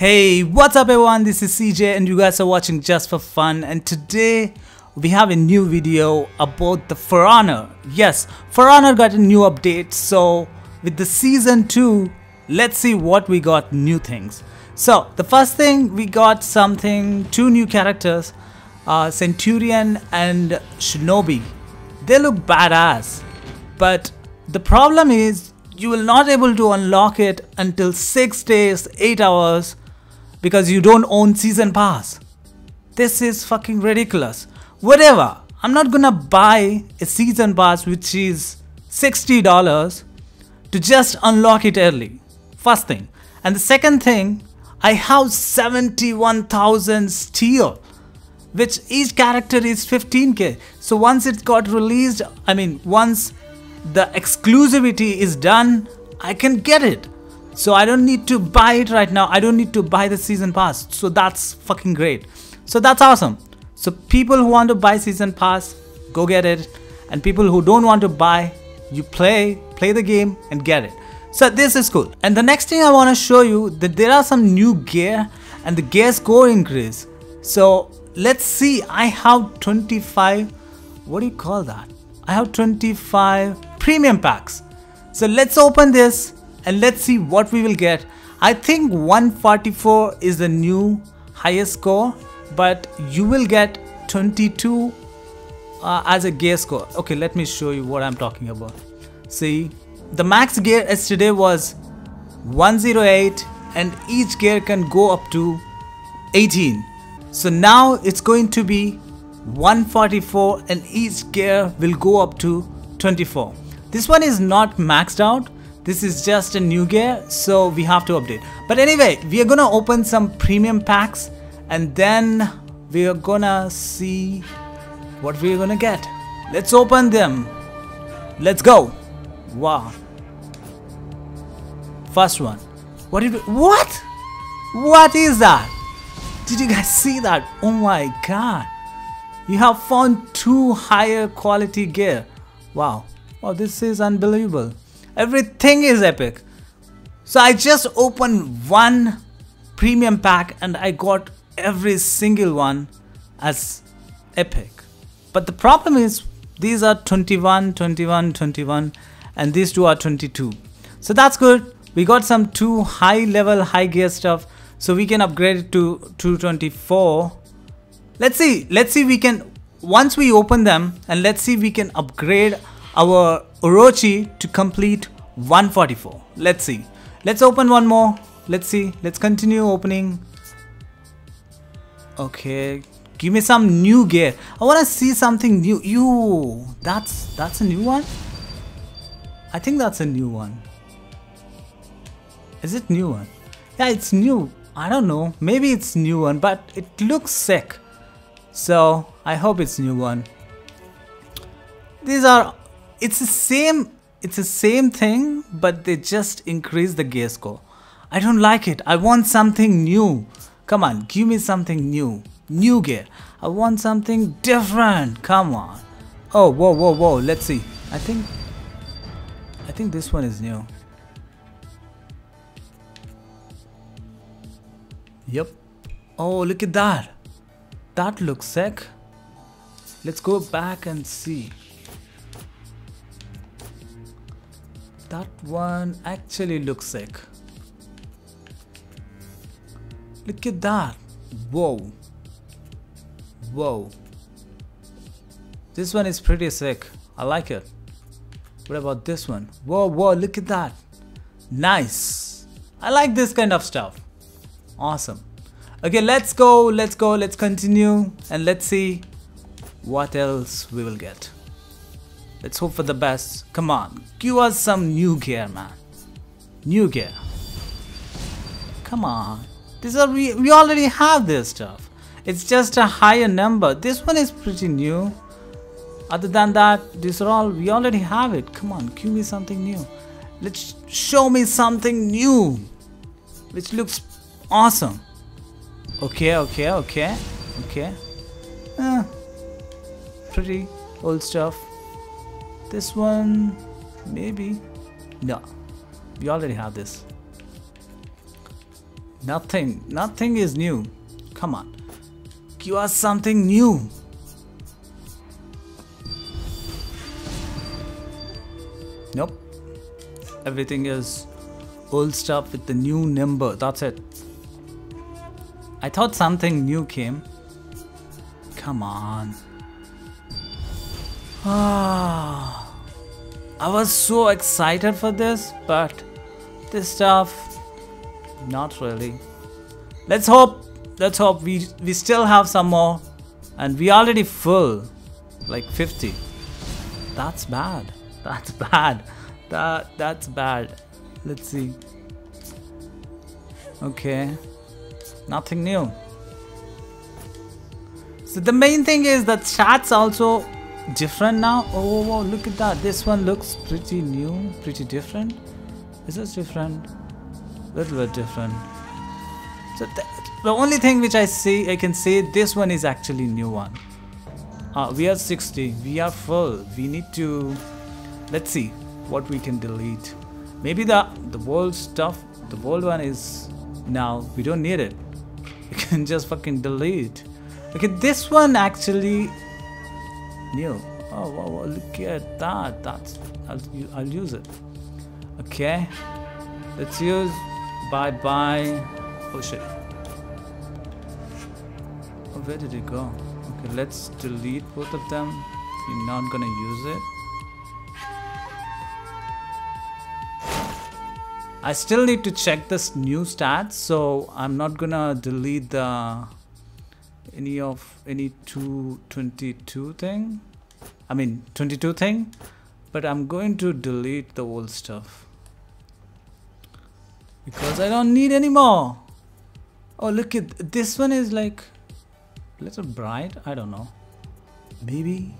Hey, what's up everyone? This is CJ and you guys are watching Just for Fun and today we have a new video about the For Honor. Yes, For Honor got a new update so with the season 2, let's see what we got new things. So the first thing we got something, two new characters, uh, Centurion and Shinobi. They look badass but the problem is you will not able to unlock it until 6 days 8 hours because you don't own season pass. This is fucking ridiculous. Whatever. I'm not gonna buy a season pass which is $60 to just unlock it early. First thing. And the second thing, I have 71,000 steel which each character is 15k. So once it got released, I mean once the exclusivity is done, I can get it. So I don't need to buy it right now. I don't need to buy the season pass. So that's fucking great. So that's awesome. So people who want to buy season pass, go get it. And people who don't want to buy, you play, play the game and get it. So this is cool. And the next thing I want to show you that there are some new gear and the gear score increase. So let's see. I have 25. What do you call that? I have 25 premium packs. So let's open this and let's see what we will get. I think 144 is the new highest score but you will get 22 uh, as a gear score. Okay, let me show you what I'm talking about. See, the max gear yesterday was 108 and each gear can go up to 18. So now it's going to be 144 and each gear will go up to 24. This one is not maxed out this is just a new gear so we have to update. But anyway we are gonna open some premium packs and then we are gonna see what we're gonna get. Let's open them. Let's go. Wow. First one. What did we, what? What is that? Did you guys see that? Oh my god. You have found two higher quality gear. Wow. Wow this is unbelievable Everything is epic. So I just opened one premium pack and I got every single one as epic. But the problem is these are 21, 21, 21 and these two are 22. So that's good. We got some two high level high gear stuff so we can upgrade it to 224. Let's see. Let's see we can once we open them and let's see we can upgrade our Orochi to complete 144. Let's see. Let's open one more. Let's see. Let's continue opening. Okay. Give me some new gear. I want to see something new. You. That's that's a new one? I think that's a new one. Is it new one? Yeah, it's new. I don't know. Maybe it's new one, but it looks sick. So I hope it's new one. These are it's the same it's the same thing but they just increase the gear score. I don't like it. I want something new. Come on give me something new. New gear. I want something different. Come on. Oh whoa whoa whoa. Let's see. I think i think this one is new. Yep. Oh look at that. That looks sick. Let's go back and see That one actually looks sick. Look at that. Whoa. Whoa. This one is pretty sick. I like it. What about this one? Whoa, whoa, look at that. Nice. I like this kind of stuff. Awesome. Okay, let's go, let's go, let's continue and let's see what else we will get. Let's hope for the best. Come on, give us some new gear, man. New gear. Come on. This are we, we already have this stuff. It's just a higher number. This one is pretty new. Other than that, these are all, we already have it. Come on, give me something new. Let's show me something new. Which looks awesome. Okay, okay, okay, okay. Eh, pretty old stuff. This one, maybe. No, we already have this. Nothing. Nothing is new. Come on. Give us something new. Nope. Everything is old stuff with the new number. That's it. I thought something new came. Come on. Ah. I was so excited for this, but this stuff not really. Let's hope let's hope we we still have some more and we already full like 50. That's bad. That's bad. That that's bad. Let's see. Okay. Nothing new. So the main thing is that stats also different now. Oh, wow, look at that. This one looks pretty new, pretty different. Is this different? Little bit different. So th the only thing which I see, I can say this one is actually new one. Uh, we are 60. We are full. We need to. Let's see what we can delete. Maybe the the world stuff, the world one is now we don't need it. We can just fucking delete. Okay, this one actually new. Oh, wow, wow, look at that. That's I'll I'll use it. Okay, let's use bye bye. Oh shit. Oh, where did it go? Okay, let's delete both of them. You're not gonna use it. I still need to check this new stats, so I'm not gonna delete the any of any 222 thing. I mean 22 thing, but I'm going to delete the old stuff because I don't need anymore. Oh, look at this one is like a little bright. I don't know, maybe,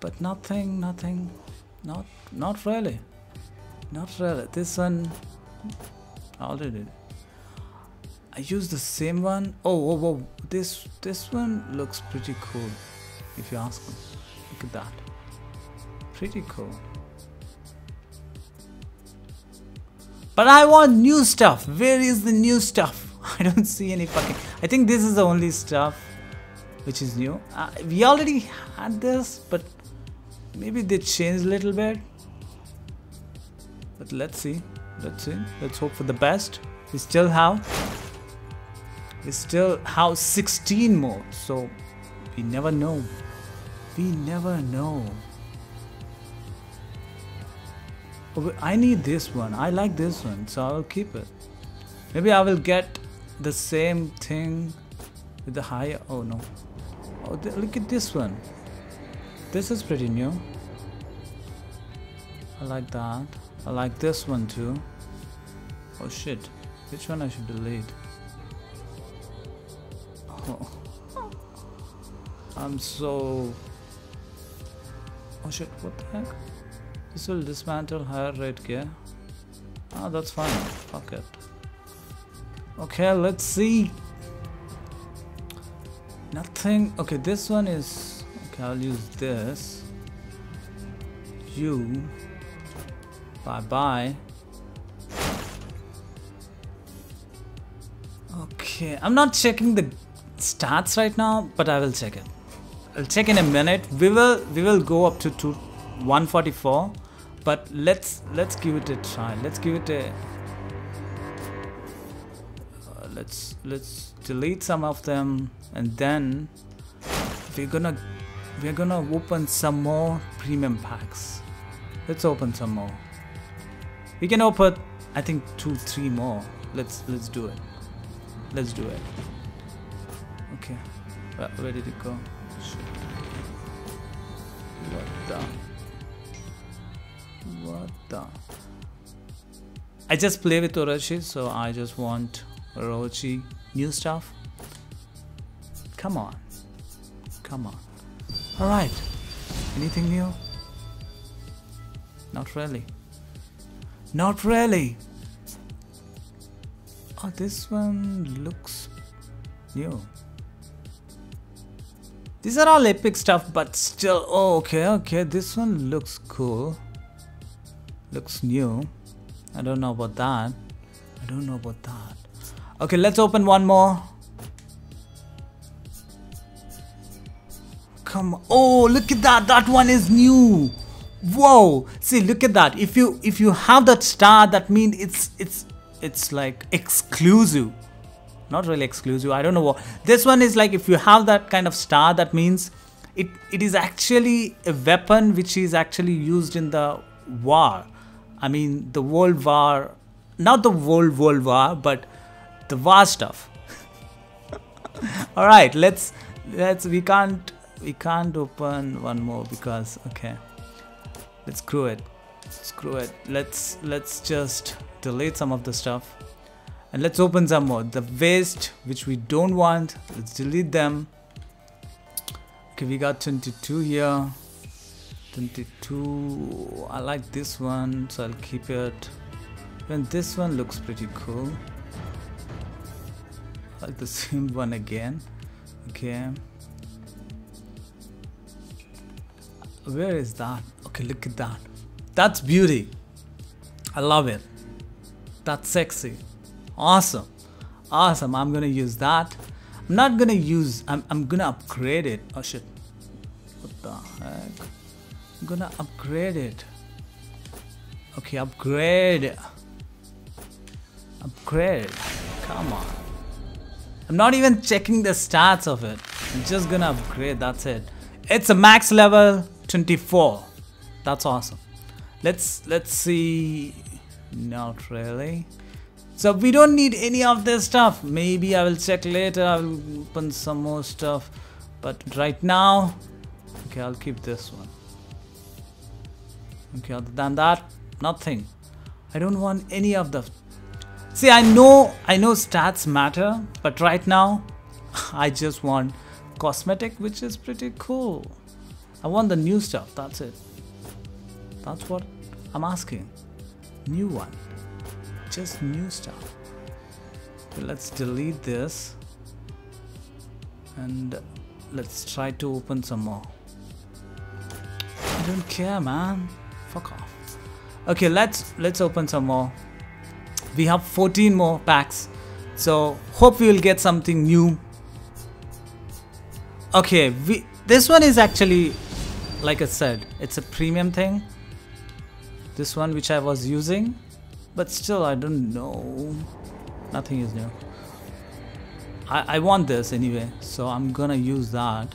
but nothing, nothing, not not really. Not really. This one I already. I use the same one. Oh, oh, oh, this this one looks pretty cool. If you ask me, look at that. Pretty cool. But I want new stuff. Where is the new stuff? I don't see any fucking. I think this is the only stuff which is new. Uh, we already had this, but maybe they changed a little bit. But let's see. Let's see. Let's hope for the best. We still have we still have 16 more. So we never know. We never know. I need this one. I like this one, so I'll keep it. Maybe I will get the same thing with the higher. Oh no. Oh, look at this one. This is pretty new. I like that. I like this one too. Oh shit. Which one I should delete? Oh. I'm so... Oh shit, what the heck? This will dismantle higher rate gear. Ah, that's fine. Fuck it. Okay, let's see. Nothing. Okay, this one is... Okay, I'll use this. You Bye bye. Okay, I'm not checking the stats right now, but I will check it. I'll check in a minute. We will we will go up to two, 144, but let's let's give it a try. Let's give it a. Uh, let's let's delete some of them, and then we're gonna we're gonna open some more premium packs. Let's open some more. We can open, I think, two, three more. Let's let's do it. Let's do it. Okay. Where, where did it go? What the? What the? I just play with Orochi, so I just want Orochi new stuff. Come on. Come on. Alright. Anything new? Not really. Not really. Oh, this one looks new. These are all epic stuff, but still, oh, okay, okay, this one looks cool. Looks new. I don't know about that. I don't know about that. Okay, let's open one more. Come on. Oh, look at that. That one is new. Whoa. See, look at that. If you if you have that star, that means it's it's it's like exclusive. Not really exclusive. I don't know what. This one is like if you have that kind of star, that means it it is actually a weapon which is actually used in the war. I mean the world war, not the world world war, but the war stuff. All right, let's let's we can't we can't open one more because okay. Let's screw it. Screw it. Let's let's just delete some of the stuff and let's open some more. The waste which we don't want, let's delete them. Okay, we got 22 here. 22. I like this one, so I'll keep it. Even this one looks pretty cool. Like the same one again. Okay. Where is that? Okay, look at that. That's beauty. I love it. That's sexy. Awesome. Awesome. I'm gonna use that. I'm not gonna use I'm I'm gonna upgrade it. Oh shit. What the heck? I'm gonna upgrade it. Okay, upgrade. Upgrade. Come on. I'm not even checking the stats of it. I'm just gonna upgrade, that's it. It's a max level 24. That's awesome. Let's let's see. Not really. So we don't need any of this stuff. Maybe I will check later. I will open some more stuff. But right now, okay, I'll keep this one. Okay, other than that, nothing. I don't want any of the... See, I know, I know stats matter, but right now, I just want cosmetic, which is pretty cool. I want the new stuff, that's it. That's what I'm asking. New one just new stuff. Let's delete this and let's try to open some more. I don't care man. Fuck off. Okay let's let's open some more. We have 14 more packs. So hope we will get something new. Okay we this one is actually like I said it's a premium thing. This one which I was using but still, I don't know. Nothing is new. I, I want this anyway, so I'm gonna use that.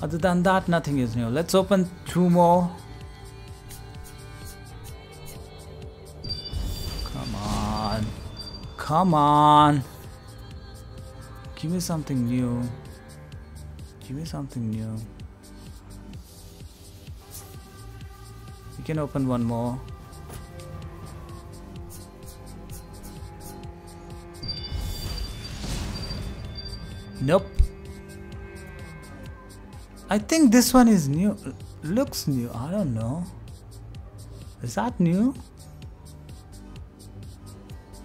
Other than that, nothing is new. Let's open two more. Come on. Come on. Give me something new. Give me something new. You can open one more. Nope. I think this one is new. Looks new. I don't know. Is that new?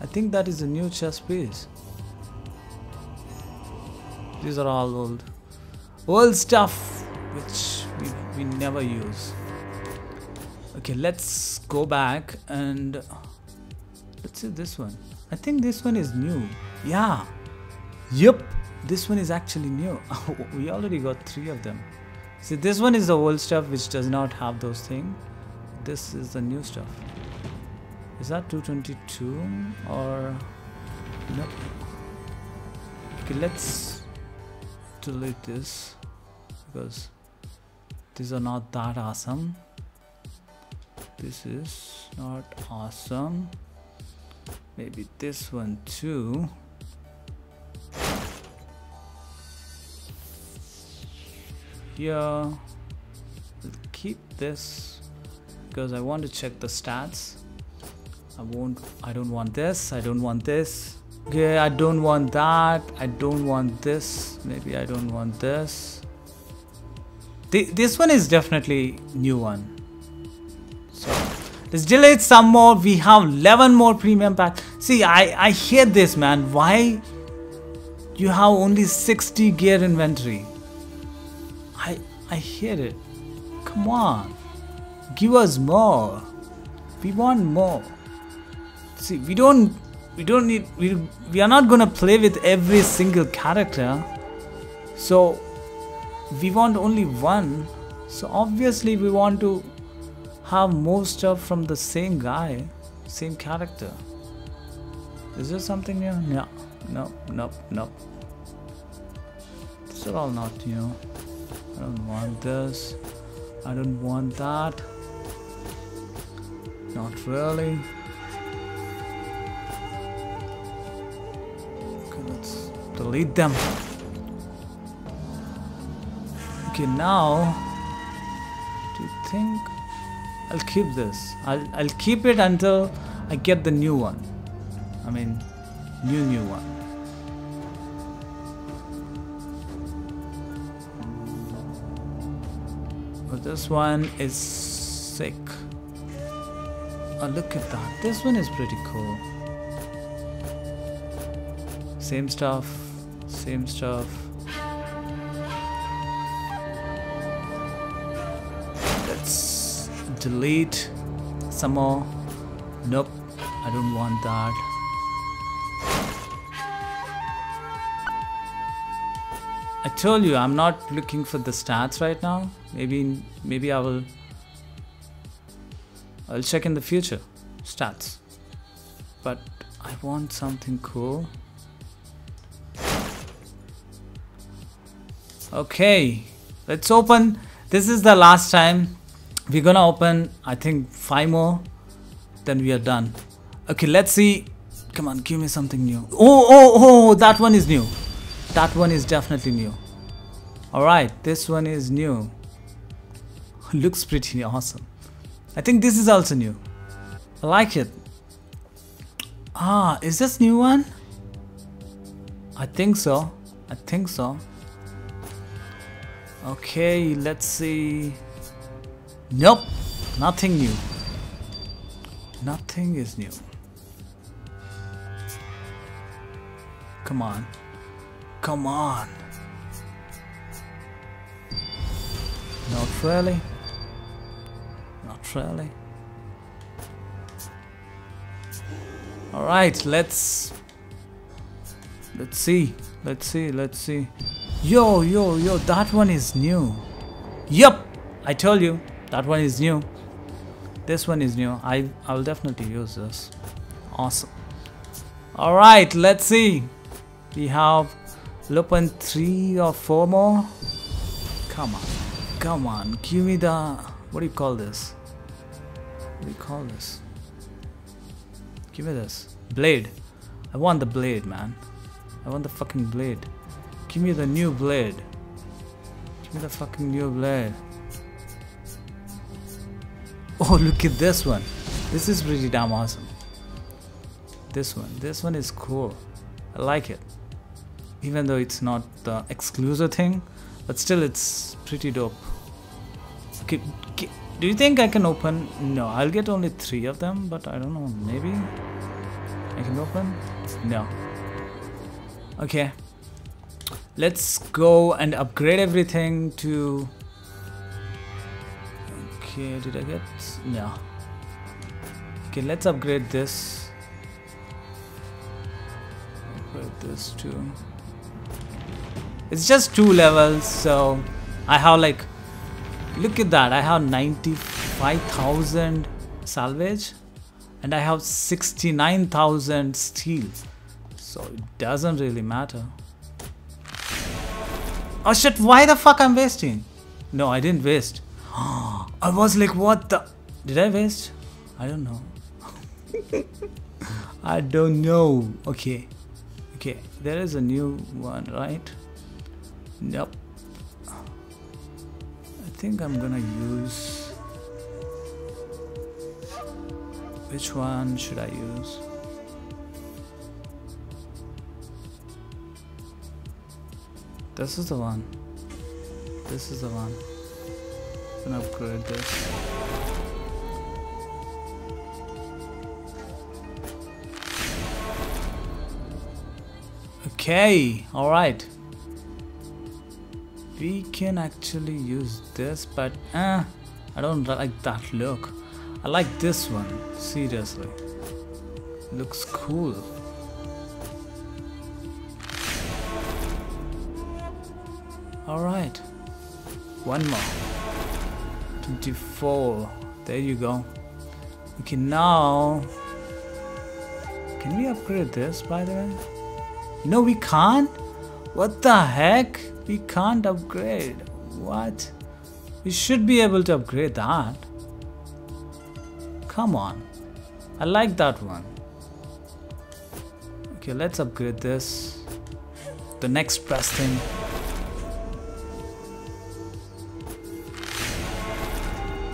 I think that is a new chess piece. These are all old. Old stuff which we, we never use. Okay, let's go back and let's see this one. I think this one is new. Yeah. Yep this one is actually new. We already got three of them. See this one is the old stuff which does not have those things this is the new stuff. Is that 222 or no? Okay let's delete this because these are not that awesome. This is not awesome. Maybe this one too here. Keep this because I want to check the stats. I won't I don't want this I don't want this. Okay I don't want that I don't want this maybe I don't want this. Th this one is definitely new one. So let's delete some more. We have 11 more premium packs see I I hate this man. Why you have only 60 gear inventory I hear it. Come on. Give us more. We want more. See, we don't we don't need we, we are not gonna play with every single character so we want only one so obviously we want to have more stuff from the same guy same character is there something new no no no no are all not new I don't want this. I don't want that. Not really. Okay, let's delete them. Okay now do you think I'll keep this? I'll, I'll keep it until I get the new one. I mean new new one this one is sick. Oh look at that. This one is pretty cool. Same stuff. Same stuff. Let's delete some more. Nope I don't want that told you I'm not looking for the stats right now. Maybe maybe I will I'll check in the future stats. But I want something cool. Okay let's open. This is the last time. We're gonna open I think five more then we are done. Okay let's see. Come on give me something new. Oh oh oh that one is new. That one is definitely new alright this one is new looks pretty awesome I think this is also new I like it ah is this new one I think so I think so Okay, let's see. Nope, nothing new. Nothing is new. Come on. Come on. Really. Not really. Alright, let's let's see. Let's see, let's see. Yo, yo, yo, that one is new. Yup, I told you, that one is new. This one is new. I, I will definitely use this. Awesome. Alright, let's see. We have Lupin 3 or 4 more. Come on. Come on. Give me the... What do you call this? What do you call this? Give me this. Blade. I want the blade, man. I want the fucking blade. Give me the new blade. Give me the fucking new blade. Oh, look at this one. This is pretty damn awesome. This one. This one is cool. I like it. Even though it's not the exclusive thing, but still it's pretty dope. Do you think I can open? No, I'll get only three of them, but I don't know, maybe I can open? No. Okay, let's go and upgrade everything to okay did I get no okay let's upgrade this upgrade this too it's just two levels so I have like look at that I have 95,000 salvage and I have 69,000 steel so it doesn't really matter Oh shit, why the fuck I'm wasting? No, I didn't waste. I was like, what the? Did I waste? I don't know. I don't know. Okay. Okay, there is a new one, right? Nope. I think I'm gonna use... Which one should I use? This is the one. This is the one. I'm gonna upgrade this. Okay, alright we can actually use this but eh, I don't like that look. I like this one seriously. Looks cool. Alright one more. 24 there you go. Okay now can we upgrade this by the way? No we can't? What the heck? We can't upgrade. What? We should be able to upgrade that. Come on. I like that one. Okay, let's upgrade this. The next press thing.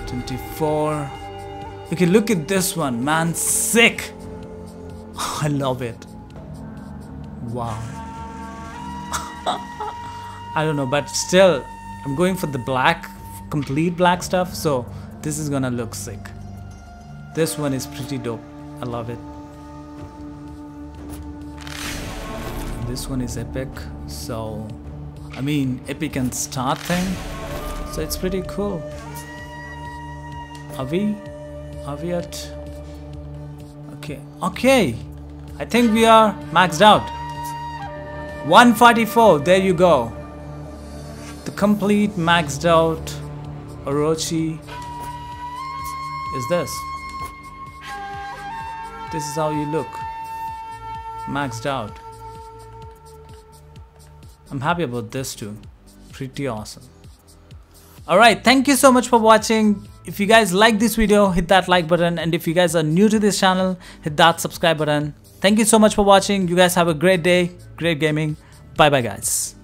Twenty-four. Okay, look at this one, man. Sick. I love it. Wow. I don't know, but still, I'm going for the black, complete black stuff. So this is gonna look sick. This one is pretty dope. I love it. This one is epic. So, I mean, epic and start thing. So it's pretty cool. Are we? Are we at? Okay. Okay. I think we are maxed out. 144. There you go. The complete maxed out Orochi is this. This is how you look. Maxed out. I'm happy about this too. Pretty awesome. Alright, thank you so much for watching. If you guys like this video, hit that like button. And if you guys are new to this channel, hit that subscribe button. Thank you so much for watching. You guys have a great day, great gaming. Bye bye guys.